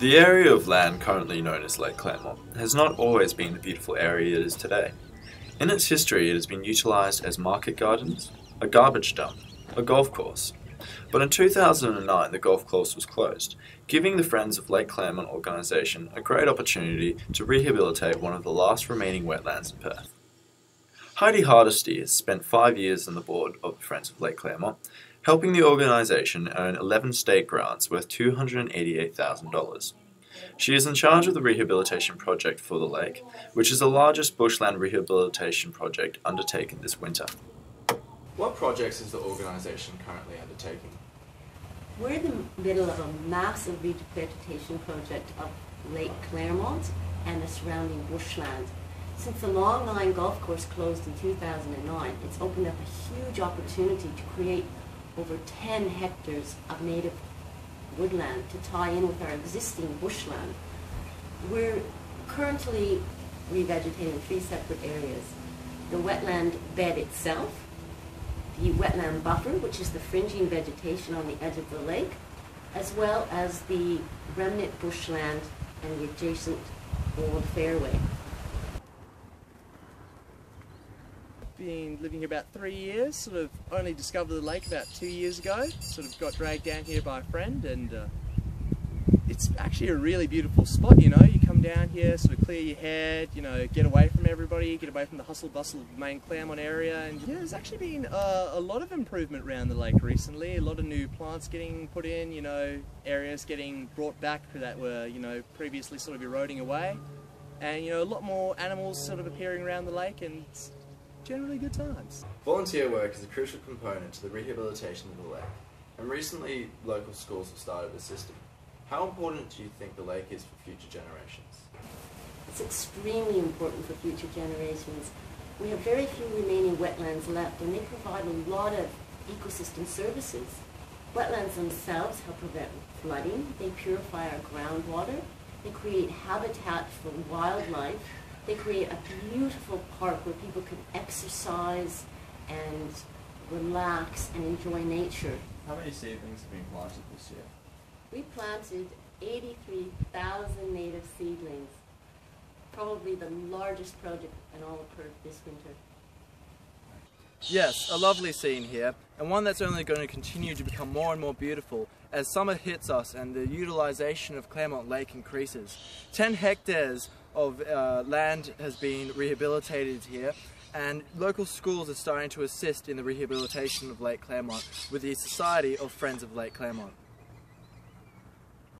The area of land currently known as Lake Claremont has not always been the beautiful area it is today. In its history, it has been utilised as market gardens, a garbage dump, a golf course. But in 2009, the golf course was closed, giving the Friends of Lake Claremont organisation a great opportunity to rehabilitate one of the last remaining wetlands in Perth. Heidi Hardesty has spent five years on the board of Friends of Lake Claremont helping the organisation earn 11 state grants worth $288,000. She is in charge of the rehabilitation project for the lake, which is the largest bushland rehabilitation project undertaken this winter. What projects is the organisation currently undertaking? We're in the middle of a massive revegetation project of Lake Claremont and the surrounding bushland. Since the Long Line Golf Course closed in 2009, it's opened up a huge opportunity to create over 10 hectares of native woodland to tie in with our existing bushland. We're currently revegetating three separate areas. The wetland bed itself, the wetland buffer, which is the fringing vegetation on the edge of the lake, as well as the remnant bushland and the adjacent old fairway. Been living here about three years, sort of only discovered the lake about two years ago, sort of got dragged down here by a friend and uh, it's actually a really beautiful spot, you know, you come down here, sort of clear your head, you know, get away from everybody, get away from the hustle bustle of the main Claremont area and yeah, there's actually been uh, a lot of improvement around the lake recently, a lot of new plants getting put in, you know, areas getting brought back that were, you know, previously sort of eroding away and you know, a lot more animals sort of appearing around the lake and generally good times. Volunteer work is a crucial component to the rehabilitation of the lake, and recently local schools have started a system. How important do you think the lake is for future generations? It's extremely important for future generations. We have very few remaining wetlands left, and they provide a lot of ecosystem services. Wetlands themselves help prevent flooding, they purify our groundwater, they create habitat for wildlife, they create a beautiful park where people can exercise and relax and enjoy nature. How many seedlings have been planted this year? We planted 83,000 native seedlings. Probably the largest project in all of Perth this winter. Yes, a lovely scene here, and one that's only going to continue to become more and more beautiful as summer hits us and the utilisation of Claremont Lake increases. 10 hectares of uh, land has been rehabilitated here and local schools are starting to assist in the rehabilitation of Lake Claremont with the Society of Friends of Lake Claremont.